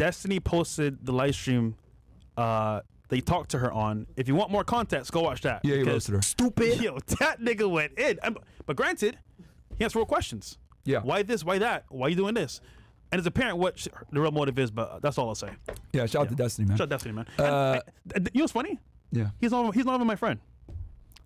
Destiny posted the live stream. Uh, they talked to her on. If you want more context, go watch that. Yeah, he because- roasted her. Stupid. Yo, that nigga went in. But granted, he answered real questions. Yeah. Why this? Why that? Why you doing this? And it's apparent what sh- the real motive is, but that's all I'll say. Yeah, shout out to Destiny, man. Shut Destiny, man. And- Uh, and- you know what's funny? Yeah. He's not. He's not even my friend.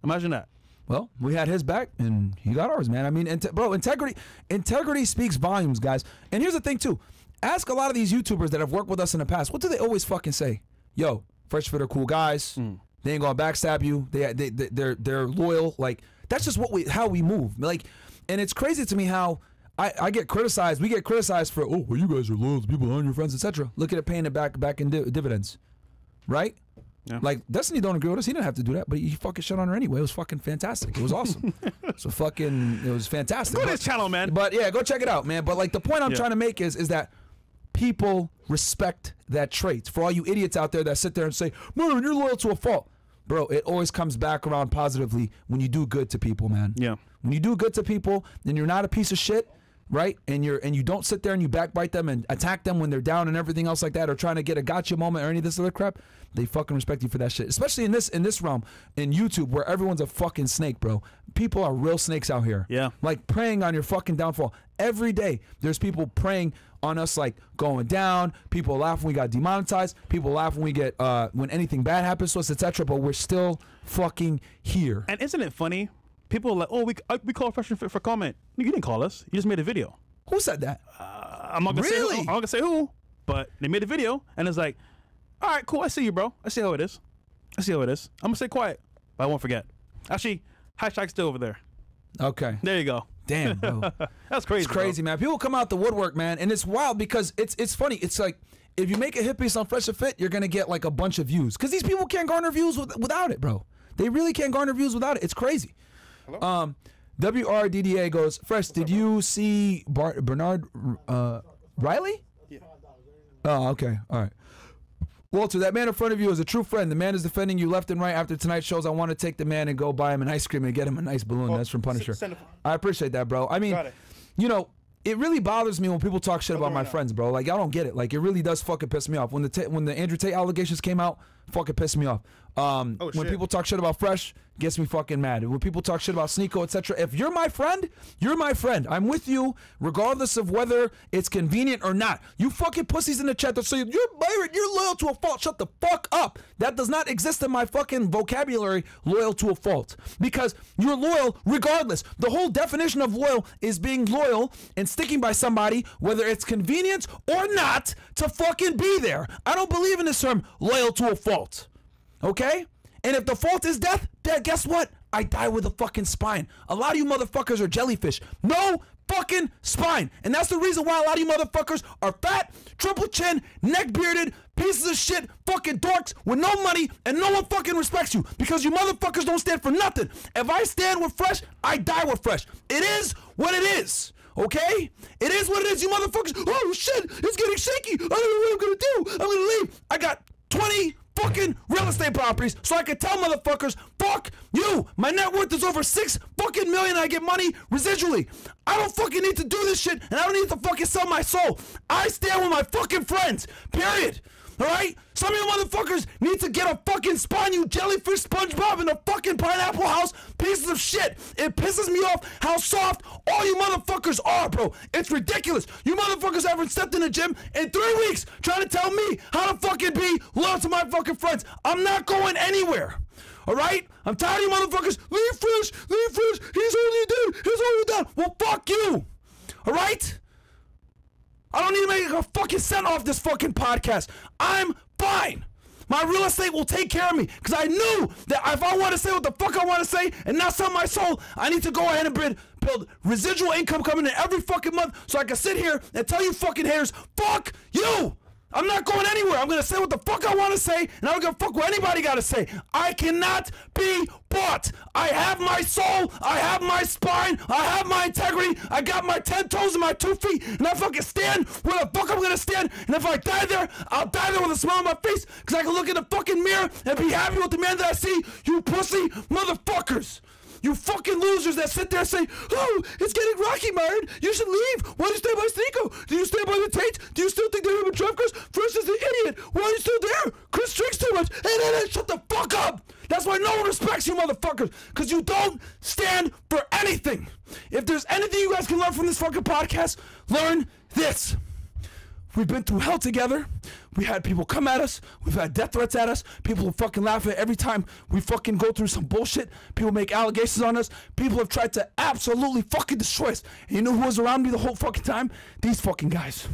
Imagine that. Well, we had his back, and he got ours, man. I mean, inte- bro, integrity, integrity speaks volumes, guys. And here's the thing, too. Ask a lot of these YouTubers that have worked with us in the past. What do they always fucking say? Yo, Fresh Fit are cool guys. Hmm. They ain't gonna backstab you. They, they, they they're they're loyal. Like that's just what we how we move. Like, and it's crazy to me how. I, I get criticized. We get criticized for oh well you guys are loyal to people aren't your friends etc. Look at it paying it back back in di- dividends, right? Yeah. Like Destiny don't agree with us. He didn't have to do that, but he fucking shut on her anyway. It was fucking fantastic. It was awesome. so fucking it was fantastic. Go to But- his channel, man. But yeah, go check it out, man. But like the point I'm Yeah. trying to make is is that people respect that trait. For all you idiots out there that sit there and say, "Man, you're loyal to a fault." Bro, it always comes back around positively when you do good to people, man. Yeah. When you do good to people, then you're not a piece of shit, right? And you're and you don't sit there and you backbite them and attack them when they're down and everything else like that, or trying to get a gotcha moment or any of this other crap. They fucking respect you for that shit. Especially in this in this realm, in YouTube, where everyone's a fucking snake, bro. People are real snakes out here. Yeah. Like preying on your fucking downfall. Every day there's people preying on us like going down. People laugh when we got demonetized. People laugh when we get uh when anything bad happens to us, etc. But we're still fucking here. And isn't it funny? People are like, oh, we uh, we call Fresh and Fit for comment. You didn't call us. You just made a video. Who said that? I'm not gonna say who, Really? I'm not gonna say who, but they made a video and it's like, all right, cool. I see you, bro. I see how it is. I see how it is. I'm gonna stay quiet, but I won't forget. Actually, hashtag still over there. Okay. There you go. Damn, bro. That's crazy. It's crazy, man. People come out the woodwork, man, and it's wild because it's it's funny. It's like if you make a hit piece on Fresh and Fit, you're gonna get like a bunch of views because these people can't garner views with, without it, bro. They really can't garner views without it. It's crazy. Um, WRDDA goes Fresh. Did you see Bar- Bernard uh, Riley? Yeah. Oh, okay. All right. Walter, that man in front of you is a true friend. The man is defending you left and right after tonight's shows. I want to take the man and go buy him an ice cream and get him a nice balloon. That's from Punisher. I appreciate that, bro. I mean, you know, it really bothers me when people talk shit about my friends, bro. Like, y'all don't get it. Like, it really does fucking piss me off. When the when the Andrew Tate allegations came out, fucking pissed me off. Um, Oh, when people talk shit about Fresh, gets me fucking mad. When people talk shit about Sneako, etc. If you're my friend, you're my friend. I'm with you, regardless of whether it's convenient or not. You fucking pussies in the chat that say you're you're loyal to a fault. Shut the fuck up. That does not exist in my fucking vocabulary. Loyal to a fault, because you're loyal regardless. The whole definition of loyal is being loyal and sticking by somebody, whether it's convenient or not, to fucking be there. I don't believe in this term loyal to a fault. Okay? And if the fault is death, then guess what? I die with a fucking spine. A lot of you motherfuckers are jellyfish. No fucking spine. And that's the reason why a lot of you motherfuckers are fat, triple chin, neck bearded, pieces of shit, fucking dorks with no money, and no one fucking respects you because you motherfuckers don't stand for nothing. If I stand with fresh, I die with fresh. It is what it is. Okay? It is what it is, you motherfuckers. Oh shit, it's getting shaky. I don't know what I'm gonna do. I'm gonna leave. I got 20 fucking real estate properties so I can tell motherfuckers, fuck you. My net worth is over six fucking million. I get money residually. I don't fucking need to do this shit and I don't need to fucking sell my soul. I stand with my fucking friends. Period. All right? Some of you motherfuckers need to get a fucking spawn, you jellyfish SpongeBob in the fucking pineapple house. Pieces of shit. It pisses me off how soft all you motherfuckers are, bro. It's ridiculous. You motherfuckers haven't stepped in the gym in three weeks trying to tell me how to fucking be loyal to my fucking friends. I'm not going anywhere. All right? I'm tired of you motherfuckers. Leave Fresh. Leave Fresh. He's only dead. He's only dead. Well, fuck you. All right? I don't need to make a fucking cent off this fucking podcast. I'm fine. My real estate will take care of me because I knew that if I want to say what the fuck I want to say and not sell my soul, I need to go ahead and build, build residual income coming in every fucking month so I can sit here and tell you fucking haters, fuck you. I'm not going anywhere. I'm gonna say what the fuck I want to say, and I don't give a fuck what anybody got to say. I cannot be bought. I have my soul. I have my spine. I have my integrity. I got my ten toes and my two feet, and I fucking stand where the fuck I'm gonna stand. And if I die there, I'll die there with a smile on my face, cause I can look in the fucking mirror and be happy with the man that I see. You pussy motherfuckers. You fucking losers that sit there and say, "Oh, it's getting rocky, Myron. You should leave. Why do you stay by Sneako? Do you stay by the Tate? Do you still think they're even and Chris? Chris is the idiot. Why are you still there? Chris drinks too much. Hey, hey, hey, shut the fuck up. That's why no one respects you motherfuckers. Because you don't stand for anything. If there's anything you guys can learn from this fucking podcast, learn this. We've been through hell together. We had people come at us. We've had death threats at us. People fucking laugh at every time we fucking go through some bullshit. People make allegations on us. People have tried to absolutely fucking destroy us. And you know who was around me the whole fucking time? These fucking guys.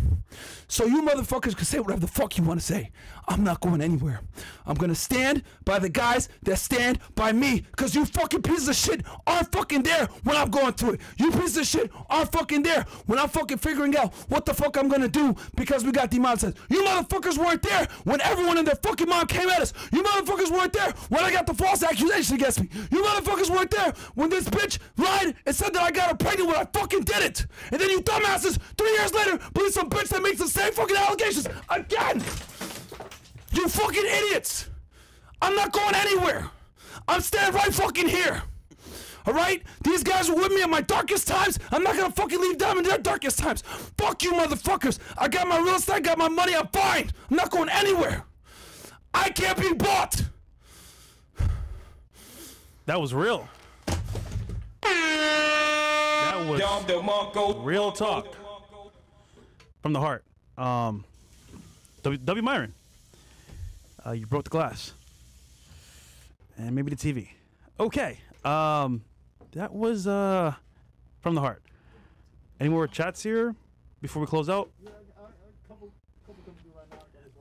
So you motherfuckers can say whatever the fuck you want to say. I'm not going anywhere. I'm gonna stand by the guys that stand by me. Cause you fucking pieces of shit aren't fucking there when I'm going through it. You pieces of shit aren't fucking there when I'm fucking figuring out what the fuck I'm gonna do because we got demonetized. You motherfuckers weren't there when everyone and their fucking mom came at us. You motherfuckers weren't there when I got the false accusation against me. You motherfuckers weren't there when this bitch lied and said that I got her pregnant when I fucking did it. And then you dumbasses, three years later, believe some bitch that makes the same fucking allegations again. You fucking idiots! I'm not going anywhere. I'm staying right fucking here. All right? These guys were with me in my darkest times. I'm not gonna fucking leave them in their darkest times. Fuck you, motherfuckers. I got my real estate, I got my money, I'm fine. I'm not going anywhere. I can't be bought. That was real. That was real talk from the heart. Um, W. W. Myron, uh, you broke the glass, and maybe the TV. Okay. Um, that was uh from the heart. Any more chats here before we close out?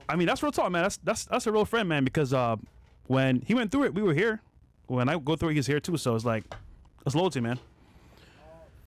I mean, that's real talk, man. That's that's that's a real friend, man. Because uh, when he went through it, we were here. When I go through it, he's here too. So it's like, that's loyalty, man.